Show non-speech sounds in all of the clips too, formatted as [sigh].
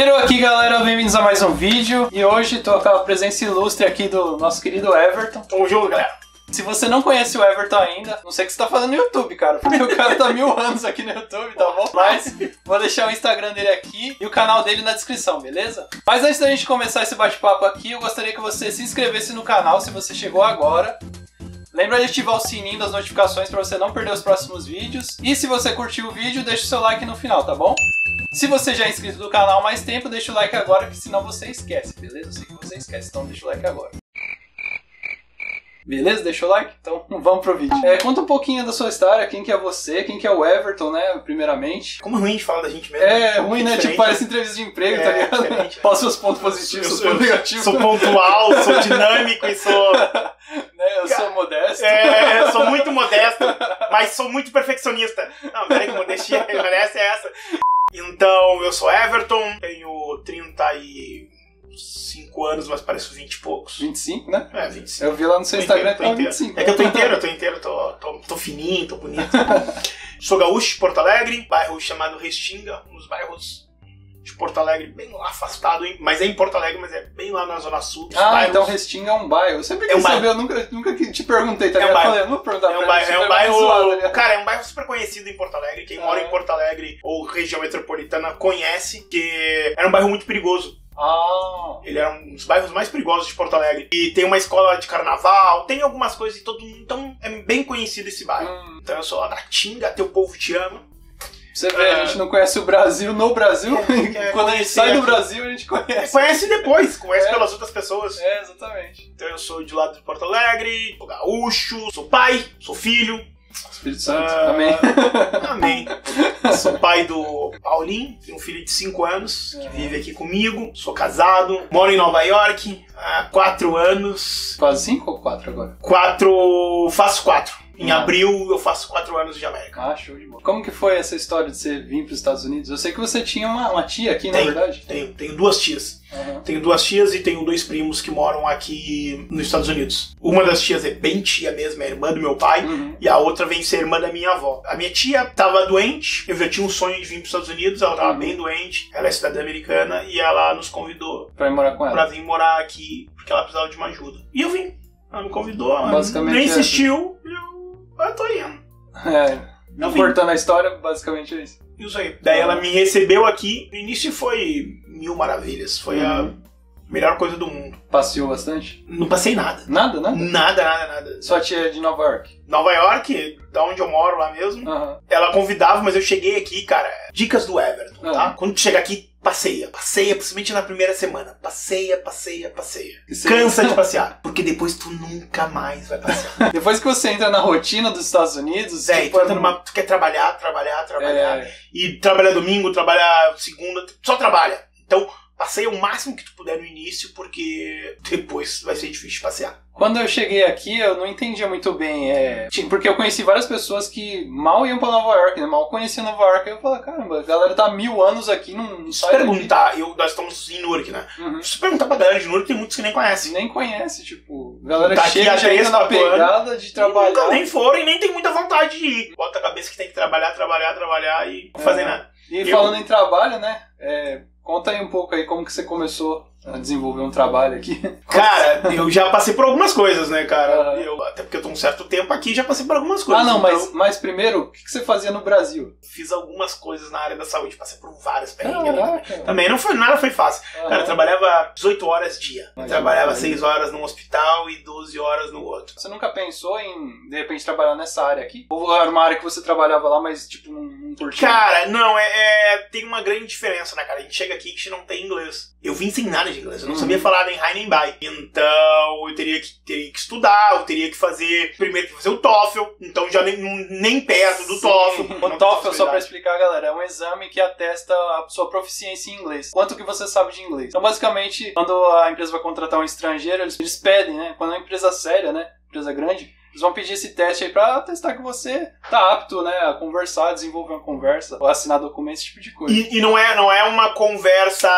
Hero aqui galera, bem-vindos a mais um vídeo e hoje tô com a presença ilustre aqui do nosso querido Everton. Tamo junto, galera. Se você não conhece o Everton ainda, não sei o que você tá fazendo no YouTube, cara, porque o cara tá mil anos aqui no YouTube, tá bom? Mas vou deixar o Instagram dele aqui e o canal dele na descrição, beleza? Mas antes da gente começar esse bate-papo aqui, eu gostaria que você se inscrevesse no canal se você chegou agora. Lembra de ativar o sininho das notificações para você não perder os próximos vídeos. E se você curtiu o vídeo, deixa o seu like no final, tá bom? Se você já é inscrito no canal há mais tempo, deixa o like agora, que senão você esquece, beleza? Eu sei que você esquece, então deixa o like agora. Beleza? Deixa o like? Então [laughs] vamos pro vídeo. É, conta um pouquinho da sua história, quem que é você, quem que é o Everton, né, primeiramente. Como é ruim de falar da gente mesmo. É ruim, né? Diferente. Tipo, parece entrevista de emprego, É, tá ligado? né? Passa os pontos positivos, os pontos negativos. Sou pontual, sou dinâmico e sou. [laughs] né? Eu sou modesto. É, sou muito modesto, mas sou muito perfeccionista. Não, peraí que modestia [laughs] merece é essa. Então, eu sou Everton, tenho 35 anos, mas pareço 20 e poucos. 25, né? É, 25. Eu vi lá no seu Tô Instagram inteiro, que inteiro. 25. É que eu tô inteiro, eu tô inteiro, tô, tô, tô fininho, tô bonito. [laughs] Sou gaúcho de Porto Alegre, bairro chamado Restinga, um dos bairros de Porto Alegre, bem lá afastado, hein? mas é em Porto Alegre, mas é bem lá na zona sul. Ah, bairros. então Restinga é um bairro. Eu sempre É um quis saber, eu nunca, nunca te perguntei, tá É um ligado? Eu falei, eu não vou perguntar É um bairro, é um vai bairro zoar, tá ligado? cara, é um bairro super conhecido em Porto Alegre. Quem Ah, mora é? em Porto Alegre ou região metropolitana conhece que era um bairro muito perigoso. Ah, Ele era um dos bairros mais perigosos de Porto Alegre. E tem uma escola de carnaval, tem algumas coisas e todo mundo. Então é bem conhecido esse bairro. hum, Então eu sou lá da Tinga, teu povo te ama. você vê, a É. gente não conhece o Brasil no Brasil. É, [laughs] é, Quando a gente sai do. Brasil, a gente conhece. Conhece depois, conhece É. pelas outras pessoas. É, exatamente. Então eu sou de lá de Porto Alegre, sou gaúcho, sou pai, sou filho. Espírito Santo, Ah, amém. Amém. sou pai do Paulinho, tenho um filho de 5 anos que vive aqui comigo. Sou casado, moro em Nova York há 4 anos. Quase 5 ou 4 agora? Quatro. faço 4. Em Ah. abril eu faço 4 anos de América. Ah, show de bola. Como que foi essa história de você vir para os Estados Unidos? Eu sei que você tinha uma, uma tia aqui, na Tenho. verdade. Tenho, tenho duas tias. Aham. Tenho duas tias e tenho dois primos que moram aqui nos Estados Unidos. Uma das tias é bem tia mesmo, é irmã do meu pai. Uhum. E a outra vem ser irmã da minha avó. A minha tia tava doente, eu já tinha um sonho de vir para os Estados Unidos, ela tava Uhum. bem doente, ela é cidadã americana e ela nos convidou ir morar com ela. pra vir morar aqui porque ela precisava de uma ajuda. E eu vim. Ela me convidou, ela Basicamente nem é insistiu, e eu, eu tô indo. É, vim. cortando a história, basicamente é isso. Isso aí. Daí ela me recebeu aqui. No início foi mil maravilhas. Foi Uhum. a melhor coisa do mundo. Passeou bastante? Não passei nada. Nada, nada? Nada, nada, nada. Sua tia é de Nova York. Nova York, da onde eu moro lá mesmo. Aham. Ela convidava, mas eu cheguei aqui, cara. Dicas do Everton, tá? Quando tu chega aqui, passeia. Passeia, principalmente na primeira semana. Passeia, passeia, passeia. Cansa de [laughs] passear. Porque depois tu nunca mais vai passear. [laughs] Depois que você entra na rotina dos Estados Unidos, Zé, tipo, tu, entra numa- tu quer trabalhar, trabalhar, trabalhar. é, E trabalhar domingo, trabalhar segunda, só trabalha. Então, passeia o máximo que tu puder no início, porque depois vai ser difícil passear. Quando eu cheguei aqui, eu não entendia muito bem, é, porque eu conheci várias pessoas que mal iam pra Nova York, né? Mal conheciam Nova York. Eu falei, caramba, a galera tá há mil anos aqui, não, não Se sai perguntar, eu, nós estamos em Newark, né? Uhum. Se perguntar pra galera de Newark, tem muitos que nem conhecem. Nem conhece, tipo, a galera Tá aqui chega há já entra na pegada de trabalhar. Nunca nem foram e nem tem muita vontade de ir. Bota a cabeça que tem que trabalhar, trabalhar, trabalhar e não fazer É. nada. E Eu- falando em trabalho, né? é, conta aí um pouco aí como que você começou a desenvolver um trabalho aqui. [laughs] Cara, eu já passei por algumas coisas, né, cara? Aham. Eu, até porque eu tô um certo tempo aqui, já passei por algumas coisas. ah, não, então mas, mas primeiro, o que, que você fazia no Brasil? Fiz algumas coisas na área da saúde, passei por várias perrengues. ali também. Não foi nada, foi fácil. Cara, eu trabalhava 18 horas dia. Mas trabalhava aí- 6 horas num hospital e 12 horas no outro. Você nunca pensou em, de repente, trabalhar nessa área aqui? Ou era uma área que você trabalhava lá, mas, tipo, não, não curtia? Cara, não, é, é- tem uma grande diferença, né, cara? A gente chega aqui e a gente não tem inglês. Eu vim sem nada de inglês, eu não Uhum. sabia falar nem high nem. Então eu teria que, teria que estudar, eu teria que fazer, primeiro que fazer o TOEFL, então já nem, nem perto do Sim. TOEFL. O TOEFL, só pra explicar, galera, é um exame que atesta a sua proficiência em inglês. Quanto que você sabe de inglês. Então, basicamente, quando a empresa vai contratar um estrangeiro, eles, eles pedem, né? Quando é uma empresa séria, né? Empresa grande, eles vão pedir esse teste aí pra testar que você tá apto, né? A conversar, desenvolver uma conversa, ou assinar documentos, esse tipo de coisa. E, e não, é, não é uma conversa.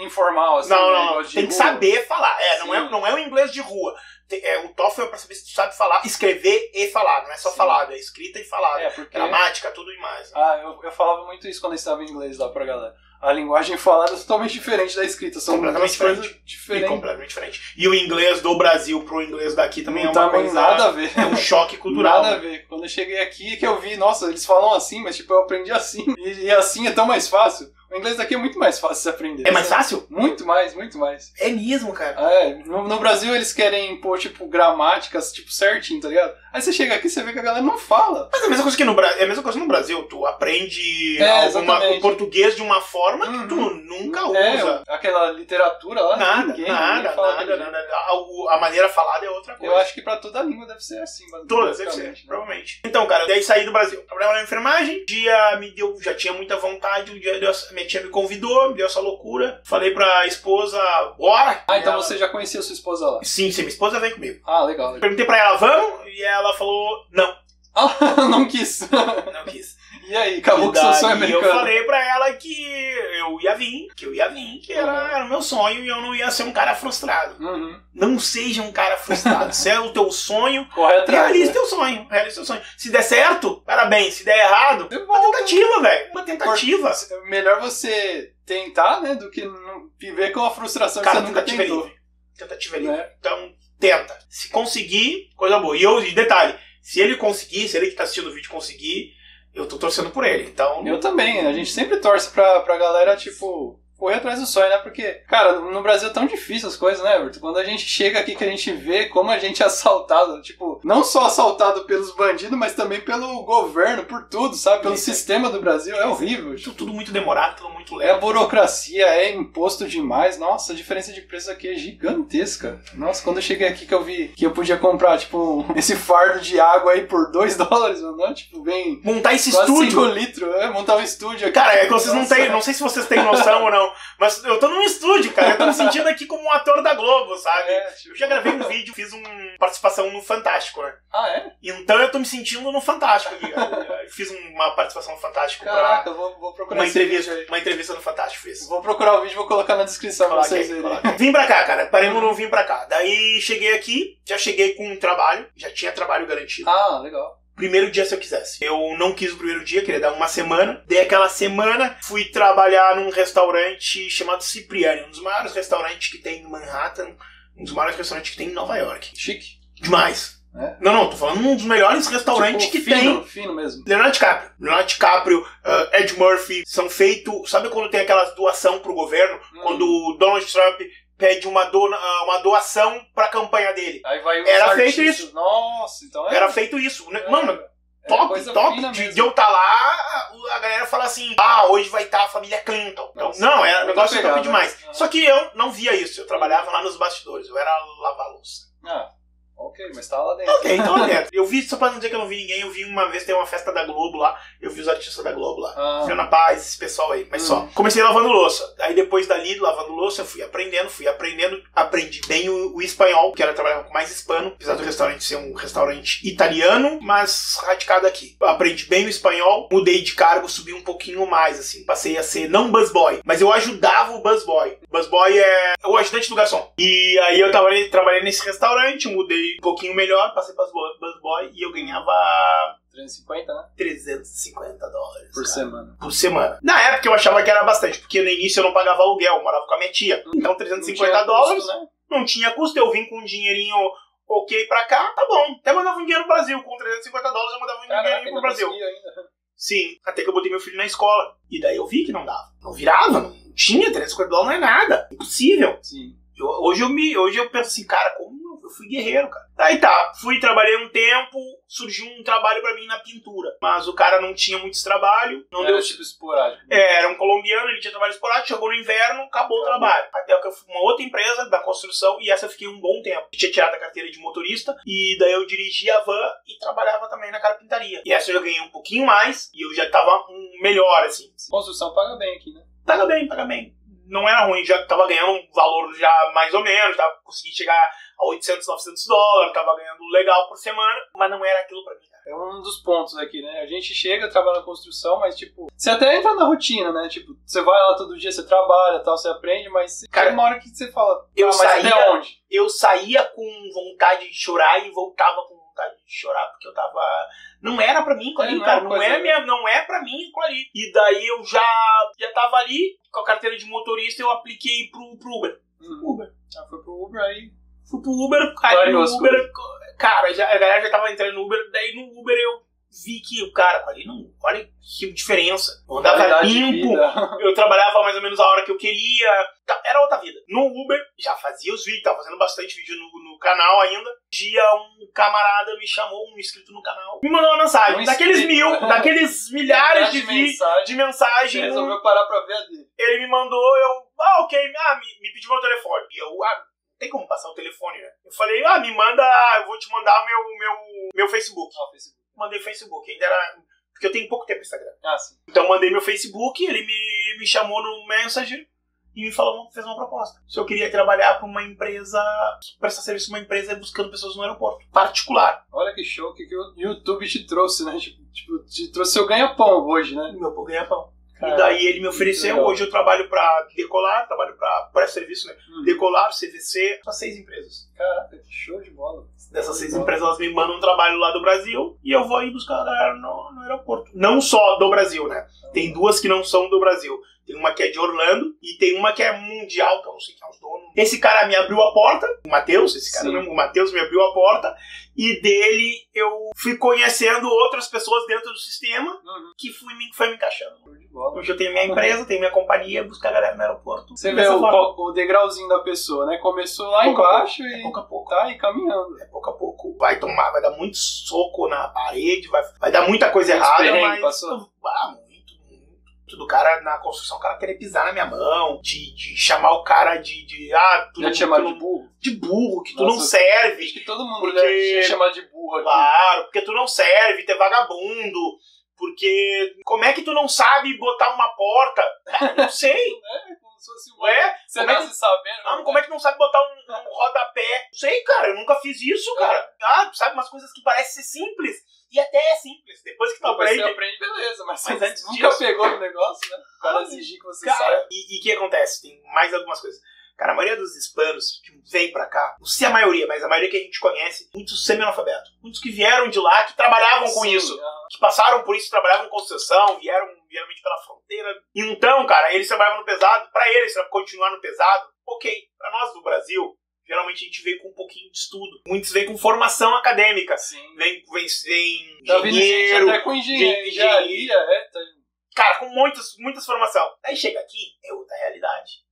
Informal, assim, Não, não, não. Tem que rua. saber falar. É, não é, não é o inglês de rua. Tem- é, o TOEFL é pra saber se tu sabe falar, escrever e falar. Não é só Sim. falado, é escrita e falado. É, porque... Gramática, tudo e mais. né? Ah, eu, eu falava muito isso quando eu estava em inglês lá pra galera. A linguagem falada é totalmente diferente da escrita. São Completamente coisas diferente. E diferentes. completamente diferente. E o inglês do Brasil pro inglês daqui também Não é uma também coisa. nada a ver. É um choque [laughs] cultural. Nada a ver. Quando eu cheguei aqui, que eu vi, nossa, eles falam assim, mas tipo, eu aprendi assim. E, e assim é tão mais fácil. O inglês daqui é muito mais fácil de se aprender. É mais fácil? Muito mais, muito mais. É mesmo, cara. É, no, no Brasil eles querem impor, tipo, gramáticas, tipo, certinho, tá ligado? Aí você chega aqui e você vê que a galera não fala. Mas é a mesma coisa que no Brasil. É a mesma coisa no Brasil. Tu aprende É, alguma- o português de uma forma que tu Uhum. nunca É, usa. aquela literatura lá, Nada, ninguém, nada, ninguém fala nada, nada, A, a maneira falada é outra coisa. Eu acho que pra toda língua deve ser assim, Todas, deve ser, né? provavelmente. Então, cara, daí saí do Brasil. Trabalhava na enfermagem, um dia me deu, já tinha muita vontade, um dia deu essa- minha tia me convidou, me deu essa loucura. Falei pra esposa, bora! Ah, então Ela- você já conhecia sua esposa lá. Sim, sim, minha esposa vem comigo. Ah, legal, legal. Perguntei pra ela, vamos? E ela falou, não, Ah, [laughs] não quis. não quis. E aí, acabou E com seu sonho americano. Eu falei pra ela que eu ia vir, que eu ia vir, que era, Uhum. era o meu sonho e eu não ia ser um cara frustrado. Uhum. Não seja um cara frustrado. [laughs] Se é o teu sonho, Corre atrás. realize né? teu sonho. Realize teu sonho. Se der certo, parabéns. Se der errado, Você uma volta. tentativa, velho. Uma tentativa. Melhor você tentar, né, do que não viver com a frustração Cara, que você nunca tentativa é tentou. livre. Tentativa é livre. Né? Então, tenta. Se conseguir, coisa boa. E eu, e detalhe, se ele conseguir, se ele que tá assistindo o vídeo conseguir, eu tô torcendo por ele. Então, Eu também, a gente sempre torce pra, pra galera, tipo, correr atrás do sonho, né? Porque, cara, no Brasil é tão difícil as coisas, né, Everton? Quando a gente chega aqui que a gente vê como a gente é assaltado, tipo, não só assaltado pelos bandidos, mas também pelo governo, por tudo, sabe? Pelo Isso. sistema do Brasil, é horrível. tudo, tudo muito demorado, tudo muito É a lento. burocracia, é imposto demais. Nossa, a diferença de preço aqui é gigantesca. Nossa, quando eu cheguei aqui que eu vi que eu podia comprar, tipo, esse fardo de água aí por 2 [laughs] dólares, mano. Tipo, vem Montar esse quase 5 estúdio. litros, é, montar um estúdio aqui. Cara, é que vocês não têm, não sei se vocês têm noção ou não, mas eu tô num estúdio, cara. Eu tô me sentindo aqui como um ator da Globo, sabe? É, tipo, Eu já gravei um vídeo, fiz uma participação no Fantástico, né? Ah, é? Então eu tô me sentindo no Fantástico aqui, fiz uma participação no Fantástico Caraca, eu vou, vou pra procurar uma entrevista, uma entrevista no Fantástico fiz. Vou procurar o vídeo e vou colocar na descrição pra Coloca vocês aí, verem. Vim pra cá, cara. Paremos no vim pra cá. Daí cheguei aqui, já cheguei com um trabalho, já tinha trabalho garantido. Ah, legal. Primeiro dia se eu quisesse. Eu não quis o primeiro dia, queria dar uma semana. Dei aquela semana, fui trabalhar num restaurante chamado Cipriani, um dos maiores restaurantes que tem em Manhattan, um dos maiores restaurantes que tem em Nova York. Chique. Demais. É? Não, não, tô falando um dos melhores restaurantes Tipo, que fino, tem. Fino mesmo. Leonardo DiCaprio. Leonardo DiCaprio, uh, Ed Murphy, são feitos. Sabe quando tem aquelas doação pro governo? Hum. Quando o Donald Trump pede uma, dona, uh, uma doação pra campanha dele. Aí vai os Era feito artistas. Nossa, então é. Era feito isso. né? é, Mano, é top, top. De, mesmo. eu estar lá, a galera fala assim: ah, hoje vai estar a família Clinton. Então, Nossa, não, era um negócio pegada, top demais. né? Só que eu não via isso. Eu trabalhava lá nos bastidores, eu era lavar louça. Ah, ok, mas tá lá dentro. Ok, então lá [laughs] dentro. Eu vi, só pra não dizer que eu não vi ninguém, eu vi uma vez, tem uma festa da Globo lá, eu vi os artistas da Globo lá. Ah, Fiona Paz, esse pessoal aí, mas Hum. só. Comecei lavando louça. Aí depois dali, lavando louça, eu fui aprendendo, fui aprendendo, aprendi bem o, o espanhol, que era trabalhar com mais hispano, apesar do restaurante ser um restaurante italiano, mas radicado aqui. Aprendi bem o espanhol, mudei de cargo, subi um pouquinho mais, assim. Passei a ser não busboy, mas eu ajudava o busboy. Busboy é o ajudante do garçom. E aí eu trabalhei, trabalhei nesse restaurante, mudei um pouquinho melhor, passei para busboy e eu ganhava 350, né? 350 dólares. Por cara semana. por semana. Na época eu achava que era bastante, porque no início eu não pagava aluguel, eu morava com a minha tia. Então Não 350 tinha dólares custo, né? não tinha custo, eu vim com um dinheirinho ok pra cá, tá bom. Até mandava um dinheiro pro Brasil, com 350 dólares eu mandava um Caraca, dinheirinho pro Brasil. ainda. [laughs] Sim, até que eu botei meu filho na escola. E daí eu vi que não dava. Não virava, não tinha 350 dólares, não é nada. Impossível. Sim. Eu- hoje, eu me, hoje eu penso assim, cara, como eu fui guerreiro, cara. Aí tá, fui, trabalhei um tempo, surgiu um trabalho pra mim na pintura. Mas o cara não tinha muito trabalho, não Era deu tipo esporádico. é, era um colombiano, ele tinha trabalho esporádico, chegou no inverno, acabou o trabalho. Até que eu fui uma outra empresa da construção e essa eu fiquei um bom tempo. Eu tinha tirado a carteira de motorista e daí eu dirigia a van e trabalhava também na carpintaria. E essa eu já ganhei um pouquinho mais e eu já tava um melhor, assim. Construção paga bem aqui, né? Paga bem, paga bem. Não era ruim, já tava ganhando um valor já mais ou menos, tava consegui chegar a 800, 900 dólares, tava ganhando legal por semana, mas não era aquilo pra mim. cara. É um dos pontos aqui, né? A gente chega, trabalha na construção, mas tipo, você até entra na rotina, né? Tipo, você vai lá todo dia, você trabalha tal, você aprende, mas Cara, uma hora que você fala, eu ah, saía- até onde? Eu saía com vontade de chorar e voltava com vontade de chorar, porque eu tava. Não era pra mim aquilo É, ali, não cara. Não é, minha, não é pra mim aquilo ali. E daí eu já, já tava ali, com a carteira de motorista, eu apliquei pro, pro Uber. Uhum. Uber. Ah, foi pro Uber aí. Fui pro Uber, aí Clareou no Uber, cara, já, a galera já tava entrando no Uber, daí no Uber eu vi que o cara, ali não, olha que diferença. Eu andava limpo, eu trabalhava mais ou menos a hora que eu queria, tá, era outra vida. No Uber, já fazia os vídeos, tava fazendo bastante vídeo no, no canal ainda. Um dia um camarada me chamou, um inscrito no canal, me mandou uma mensagem, Um daqueles mil, daqueles [laughs] milhares de vídeos, mensagem. de mensagem, resolveu parar pra ver a dele. ele me mandou, eu, ah, ok, ah, me, me pediu meu telefone. E eu, ah, tem como passar o telefone, né? Eu falei, ah, me manda, eu vou te mandar meu, meu, meu Facebook. Ah, Facebook. Mandei Facebook, ainda era. Porque eu tenho pouco tempo no Instagram. Ah, sim. Então mandei meu Facebook, ele me, me chamou no Messenger e me falou, fez uma proposta. Se eu queria trabalhar para uma empresa, prestar serviço uma empresa buscando pessoas no aeroporto. Particular. Olha que show que, que o YouTube te trouxe, né? Tipo, tipo, te trouxe seu ganha-pão hoje, né? Meu pô ganha pão. Cara, E daí ele me ofereceu, hoje eu trabalho para Decolar, trabalho para pré-serviço, né? Hum. Decolar, CVC, só seis empresas. Caraca, que show de bola. Dessas seis Legal. empresas, elas me mandam um trabalho lá do Brasil e eu vou ir buscar a galera no, no aeroporto. Não só do Brasil, né? Tem duas que não são do Brasil. Tem uma que é de Orlando e tem uma que é mundial, que eu não sei quem é os donos. Esse cara me abriu a porta, o Matheus, esse cara Sim. mesmo, o Matheus me abriu a porta, e dele eu fui conhecendo outras pessoas dentro do sistema Uhum. que fui, foi me encaixando. Hoje eu tenho minha empresa, tenho minha companhia, buscar a galera no aeroporto. Você vê o, o degrauzinho da pessoa, né? Começou lá Pouco embaixo É e pouco a pouco. tá aí caminhando. É pouco a pouco. Vai tomar, vai dar muito soco na parede, vai, vai dar muita coisa errada, mas. passou? Ah. Do cara na construção, o cara querer pisar na minha mão, de, de chamar o cara de. de ah, tu Já não- te chamaram tu de burro? de burro, que tu Nossa, não serve. Acho que todo mundo Porque- já chamado de burro aqui. Claro, porque tu não serve, tu é vagabundo. Porque como é que tu não sabe botar uma porta? Ah, não sei. [laughs] É, como se fosse um... Ué? Você como é nasce sabendo. Ah, como é que não sabe botar um, um rodapé? Não sei, cara, eu nunca fiz isso, cara. Ah, sabe umas coisas que parecem ser simples. E até é simples. Depois que tu Depois aprende. você aprende, beleza. Mas, Mas antes nunca disso- pegou no negócio, né? O cara Ah, exigir que você Cara, saiba. e o que acontece? Tem mais algumas coisas. Cara, a maioria dos hispanos que vem pra cá, não sei a maioria, mas a maioria que a gente conhece, muitos semi-analfabetos. Muitos que vieram de lá, que trabalhavam com Sim, isso. Que passaram por isso, trabalhavam em construção, vieram geralmente pela fronteira. Então, cara, eles trabalhavam no pesado. Pra eles continuar no pesado, ok. Pra nós do Brasil, geralmente a gente veio com um pouquinho de estudo. Muitos vêm com formação acadêmica. Sim. Vem, vem, vem Tá gente engenheiro, até com engenharia, engenharia, é. Tá... cara, com muitas, muitas formação. Aí chega aqui, é outra realidade.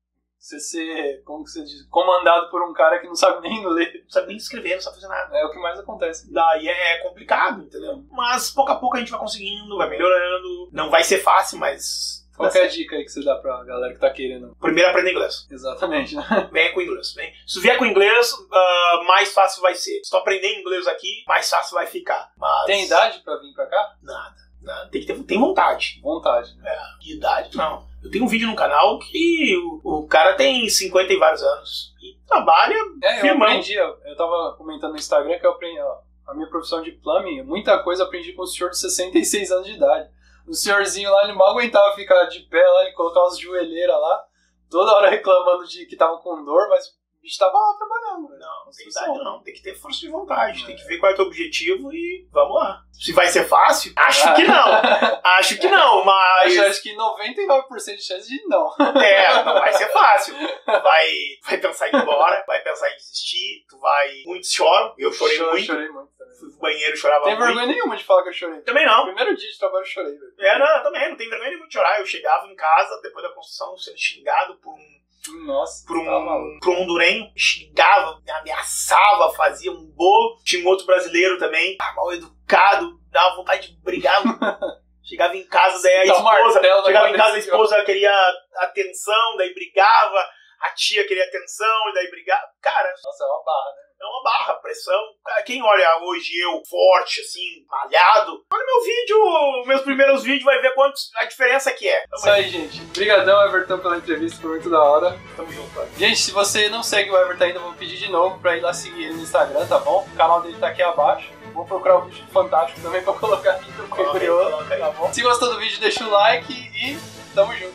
Você ser, como que você diz, comandado por um cara que não sabe nem ler. Não sabe nem escrever, não sabe fazer nada. É o que mais acontece. Daí é complicado, entendeu? Mas pouco a pouco a gente vai conseguindo, vai melhorando. Não vai ser fácil, mas. Qual é a dica aí que você dá pra galera que tá querendo? Primeiro aprender inglês. Exatamente, né? [laughs] Venha com inglês. Vem. Se vier com inglês, ah, mais fácil vai ser. Se tu aprender inglês aqui, mais fácil vai ficar. Mas. Tem idade pra vir pra cá? Nada. nada. Tem que ter tem vontade. Vontade. né? De idade, não. Eu tenho um vídeo no canal que o, o cara tem 50 e vários anos. E trabalha. É, eu Firmão. aprendi, eu eu tava comentando no Instagram que eu aprendi, ó, a minha profissão de plumbing, muita coisa eu aprendi com o senhor de 66 anos de idade. O senhorzinho lá, ele mal aguentava ficar de pé lá, ele colocava as joelheiras lá, toda hora reclamando de que tava com dor, mas o bicho tava lá trabalhando. velho. Não, não tem idade não. Tem que ter força de vontade. É. Tem que ver qual é o teu objetivo e vamos lá. Se vai ser fácil? Acho que não. [laughs] Acho que não, mas. Acho, acho que 99% de chance de não. É, não vai ser fácil. Vai, vai pensar em ir embora, vai pensar em desistir, tu vai. Muitos choram. Eu chorei Chorei- muito. Chorei muito também. Fui pro banheiro, chorava Tem muito. vergonha nenhuma de falar que eu chorei. Também No não. primeiro dia de trabalho eu chorei, velho. É, não, eu também, não tem vergonha nenhuma de chorar. Eu chegava em casa, depois da construção, sendo xingado por um, Nossa, por tá maluco. um, um hondurenho, xingava, me ameaçava, fazia um bolo. Tinha um outro brasileiro também, ah, mal educado, dava vontade de brigar. [laughs] Chegava em casa, daí a um esposa. martelo Chegava em casa, a esposa queria atenção, daí brigava. A tia queria atenção, e daí brigava. Cara, Nossa, é uma barra, né? É uma barra, pressão. Quem olha hoje eu, forte, assim, malhado, olha meu vídeo, meus primeiros vídeos, vai ver quantos, a diferença que é. Tamo Isso aí, gente. Obrigadão, Everton, pela entrevista, foi muito da hora. Tamo junto, cara. Gente, se você não segue o Everton ainda, vou pedir de novo pra ir lá seguir ele no Instagram, tá bom? O canal dele tá aqui abaixo. Vou procurar o vídeo fantástico também pra colocar aqui, que eu fiquei curioso, tá bom? Se gostou do vídeo, deixa o like e tamo junto.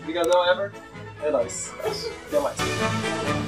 Obrigadão, Everton. É nóis. Até mais.